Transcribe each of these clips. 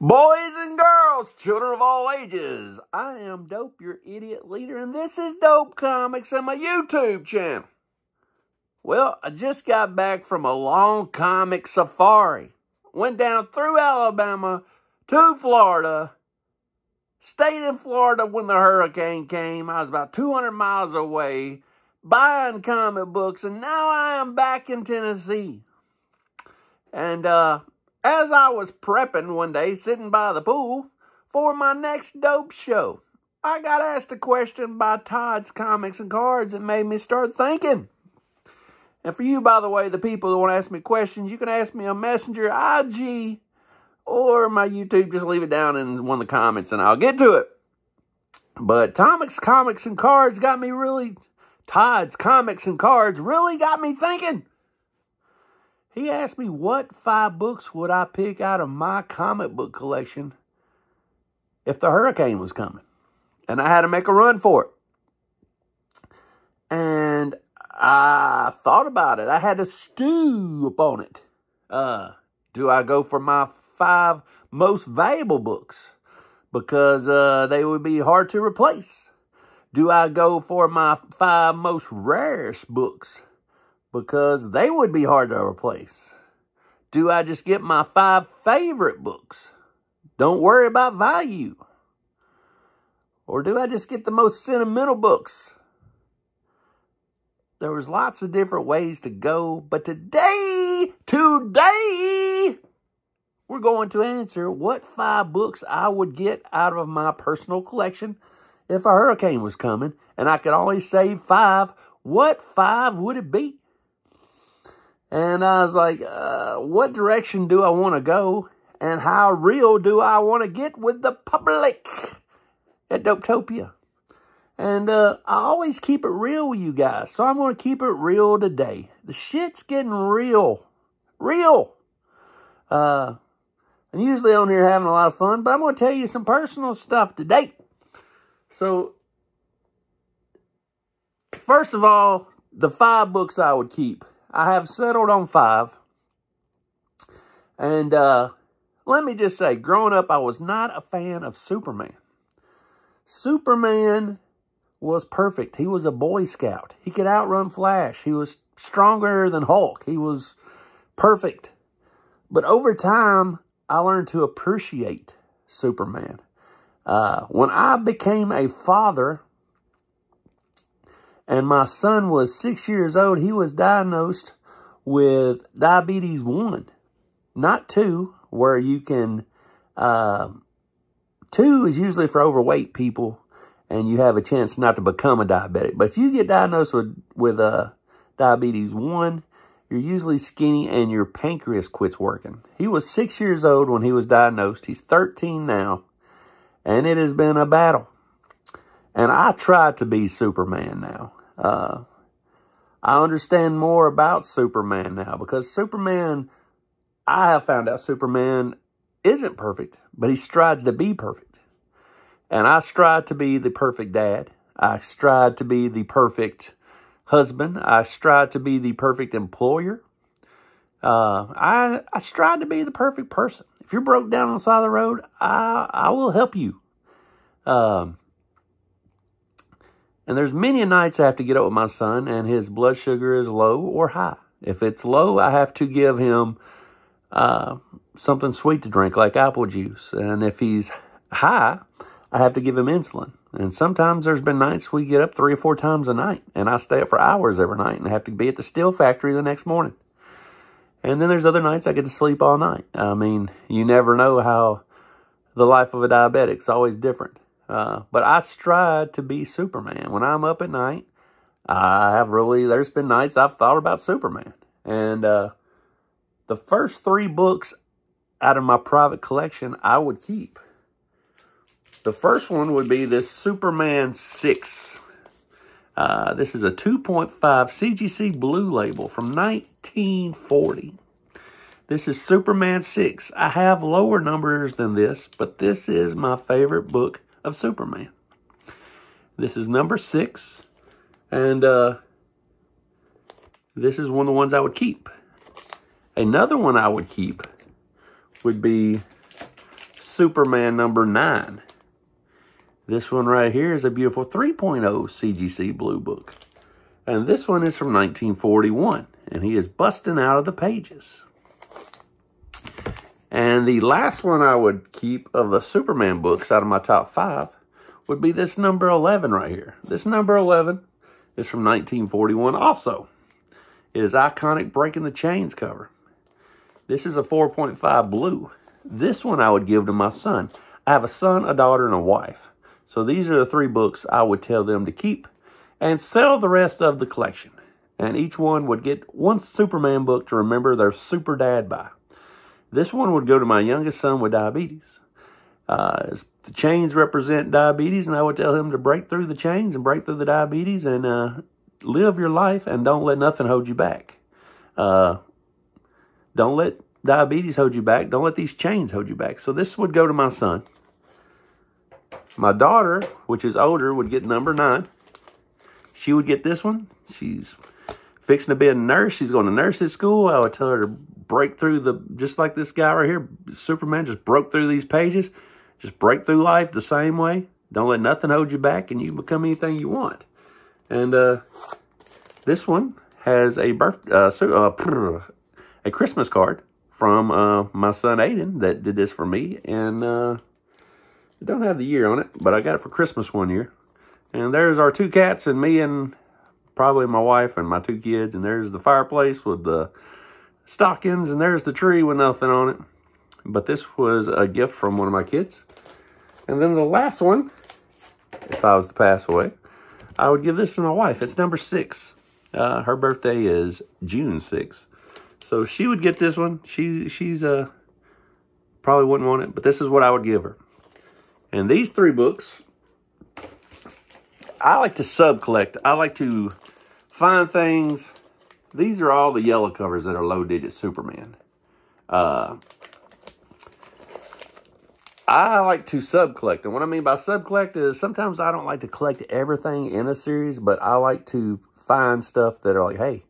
Boys and girls, children of all ages, I am Dope, your idiot leader, and this is Dope Comix on my YouTube channel. Well, I just got back from a long comic safari. Went down through Alabama to Florida. Stayed in Florida when the hurricane came. I was about 200 miles away buying comic books, and now I am back in Tennessee. And uh, as I was prepping one day, sitting by the pool for my next dope show, I got asked a question by Todd's Comics and Cards that made me start thinking. And for you, by the way, the people that want to ask me questions, you can ask me on Messenger, IG, or my YouTube. Just leave it down in one of the comments and I'll get to it. But Tommy's Comics and Cards got me really, Todd's Comics and Cards really got me thinking. He asked me what five books would I pick out of my comic book collection if the hurricane was coming. And I had to make a run for it. And I thought about it. I had to stew upon it. Uh, do I go for my five most valuable books? Because uh, they would be hard to replace. Do I go for my five most rarest books? Because they would be hard to replace. Do I just get my five favorite books? Don't worry about value. Or do I just get the most sentimental books? There was lots of different ways to go, but today, today, we're going to answer what five books I would get out of my personal collection if a hurricane was coming and I could only save five. What five would it be? And I was like, uh, what direction do I want to go? And how real do I want to get with the public at Dopetopia? And uh, I always keep it real with you guys. So I'm going to keep it real today. The shit's getting real. Real. Uh, I'm usually on here having a lot of fun, but I'm going to tell you some personal stuff today. So, first of all, the five books I would keep. I have settled on five. And uh, let me just say, growing up, I was not a fan of Superman. Superman was perfect. He was a Boy Scout. He could outrun Flash. He was stronger than Hulk. He was perfect. But over time, I learned to appreciate Superman. Uh, when I became a father, and my son was six years old. He was diagnosed with diabetes 1, not 2, where you can... Uh, 2 is usually for overweight people, and you have a chance not to become a diabetic. But if you get diagnosed with, with uh, diabetes 1, you're usually skinny and your pancreas quits working. He was six years old when he was diagnosed. He's 13 now, and it has been a battle. And I try to be Superman now. Uh, I understand more about Superman now because Superman, I have found out Superman isn't perfect, but he strives to be perfect. And I strive to be the perfect dad. I strive to be the perfect husband. I strive to be the perfect employer. Uh, I, I strive to be the perfect person. If you're broke down on the side of the road, I, I will help you. Um, and there's many nights I have to get up with my son and his blood sugar is low or high. If it's low, I have to give him uh, something sweet to drink like apple juice. And if he's high, I have to give him insulin. And sometimes there's been nights we get up three or four times a night and I stay up for hours every night and have to be at the steel factory the next morning. And then there's other nights I get to sleep all night. I mean, you never know how the life of a diabetic is always different. Uh, but I strive to be Superman. When I'm up at night, I have really, there's been nights I've thought about Superman. And uh, the first three books out of my private collection I would keep. The first one would be this Superman 6. Uh, this is a 2.5 CGC Blue label from 1940. This is Superman 6. I have lower numbers than this, but this is my favorite book of Superman. This is number six. And uh, this is one of the ones I would keep. Another one I would keep would be Superman number 9. This one right here is a beautiful 3.0 CGC Blue Book. And this one is from 1941. And he is busting out of the pages. And the last one I would keep of the Superman books out of my top five would be this number 11 right here. This number 11 is from 1941 also. It is iconic Breaking the Chains cover. This is a 4.5 blue. This one I would give to my son. I have a son, a daughter, and a wife. So these are the three books I would tell them to keep and sell the rest of the collection. And each one would get one Superman book to remember their super dad by. This one would go to my youngest son with diabetes. Uh, the chains represent diabetes, and I would tell him to break through the chains and break through the diabetes and uh, live your life and don't let nothing hold you back. Uh, don't let diabetes hold you back. Don't let these chains hold you back. So this would go to my son. My daughter, which is older, would get number nine. She would get this one. She's fixing to be a nurse. She's going to nurse at school. I would tell her to break through the, just like this guy right here, Superman just broke through these pages. Just break through life the same way. Don't let nothing hold you back and you become anything you want. And uh, this one has a birth, uh, uh, a Christmas card from uh, my son Aiden that did this for me. And uh, I don't have the year on it, but I got it for Christmas one year. And there's our two cats and me and probably my wife and my two kids. And there's the fireplace with the stockings. And there's the tree with nothing on it. But this was a gift from one of my kids. And then the last one, if I was to pass away, I would give this to my wife. It's number six. Uh, her birthday is June 6th. So she would get this one. She She's uh, probably wouldn't want it, but this is what I would give her. And these three books, I like to sub-collect. I like to find things. These are all the yellow covers that are low-digit Superman. Uh, I like to sub-collect. And what I mean by sub-collect is sometimes I don't like to collect everything in a series, but I like to find stuff that are like, hey,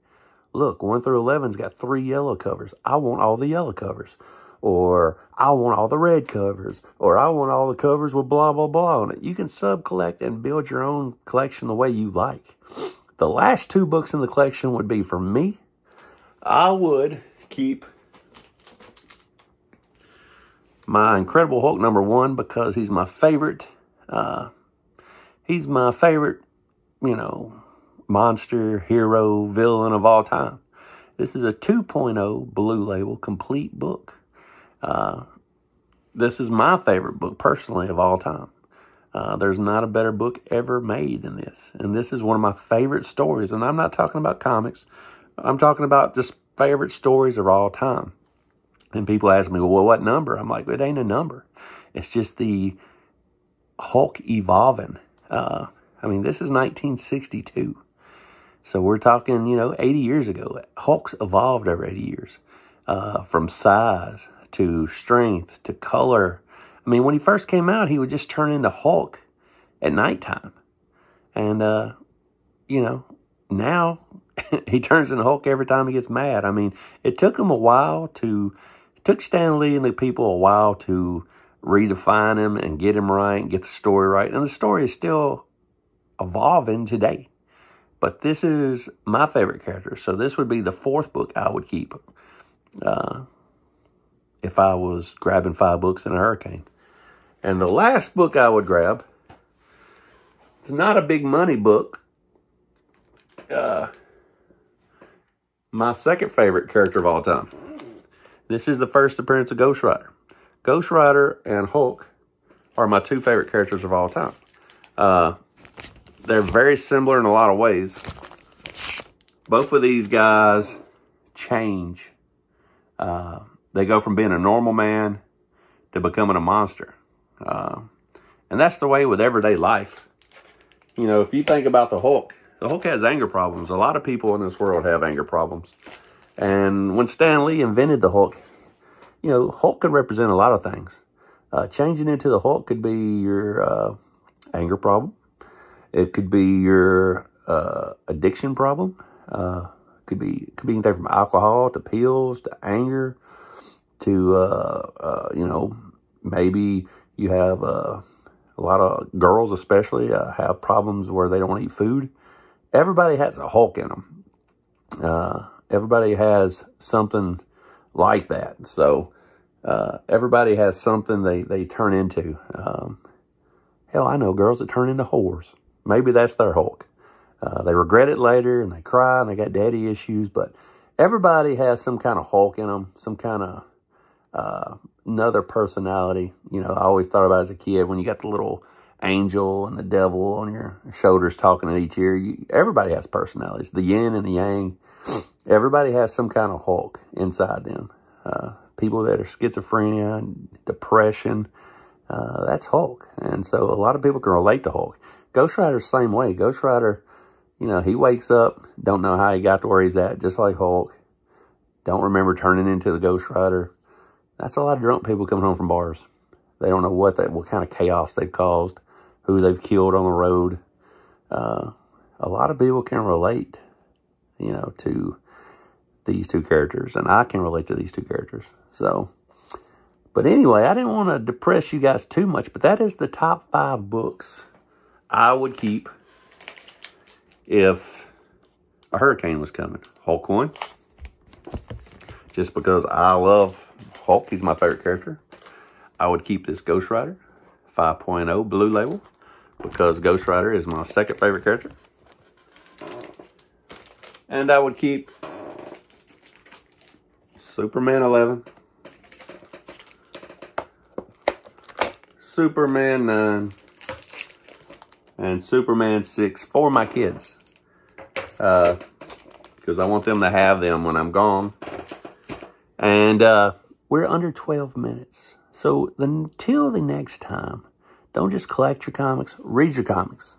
look, 1 through 11's got three yellow covers. I want all the yellow covers. Or I want all the red covers. Or I want all the covers with blah, blah, blah on it. You can sub-collect and build your own collection the way you like. The last two books in the collection would be for me. I would keep my Incredible Hulk number one because he's my favorite. Uh, he's my favorite, you know, monster, hero, villain of all time. This is a 2.0 Blue Label complete book. Uh, this is my favorite book, personally, of all time. Uh, there's not a better book ever made than this. And this is one of my favorite stories. And I'm not talking about comics. I'm talking about just favorite stories of all time. And people ask me, well, what number? I'm like, it ain't a number. It's just the Hulk evolving. Uh, I mean, this is 1962. So we're talking, you know, 80 years ago. Hulk's evolved over 80 years uh, from size to strength to color. I mean, when he first came out, he would just turn into Hulk at nighttime. And, uh, you know, now he turns into Hulk every time he gets mad. I mean, it took him a while to, took Stan Lee and the people a while to redefine him and get him right and get the story right. And the story is still evolving today. But this is my favorite character. So this would be the fourth book I would keep uh, if I was grabbing five books in a hurricane. And the last book I would grab, it's not a big money book. Uh, my second favorite character of all time. This is the first appearance of Ghost Rider. Ghost Rider and Hulk are my two favorite characters of all time. Uh, they're very similar in a lot of ways. Both of these guys change. Uh, they go from being a normal man to becoming a monster. Uh, and that's the way with everyday life. You know, if you think about the Hulk, the Hulk has anger problems. A lot of people in this world have anger problems. And when Stan Lee invented the Hulk, you know, Hulk could represent a lot of things. Uh, changing into the Hulk could be your uh, anger problem. It could be your uh, addiction problem. Uh, could be could be anything from alcohol to pills to anger to uh, uh, you know maybe you have uh, a lot of girls, especially, uh, have problems where they don't eat food. Everybody has a Hulk in them. Uh, everybody has something like that. So uh, everybody has something they, they turn into. Um, hell, I know girls that turn into whores. Maybe that's their Hulk. Uh, they regret it later and they cry and they got daddy issues, but everybody has some kind of Hulk in them, some kind of uh, another personality. You know, I always thought about as a kid when you got the little angel and the devil on your shoulders talking at each ear. You, everybody has personalities, the yin and the yang. Everybody has some kind of Hulk inside them. Uh, people that are schizophrenia depression, uh, that's Hulk. And so a lot of people can relate to Hulk. Ghost Rider's same way. Ghost Rider, you know, he wakes up, don't know how he got to where he's at, just like Hulk. Don't remember turning into the Ghost Rider. That's a lot of drunk people coming home from bars. They don't know what they, what kind of chaos they've caused, who they've killed on the road. Uh, a lot of people can relate, you know, to these two characters, and I can relate to these two characters. So, but anyway, I didn't want to depress you guys too much, but that is the top five books I would keep if a hurricane was coming. Hulk one, just because I love Hulk, he's my favorite character. I would keep this Ghost Rider 5.0 Blue Label because Ghost Rider is my second favorite character. And I would keep Superman 11, Superman 9, and Superman 6 for my kids. Because uh, I want them to have them when I'm gone. And uh, we're under 12 minutes. So until the next time, don't just collect your comics, read your comics.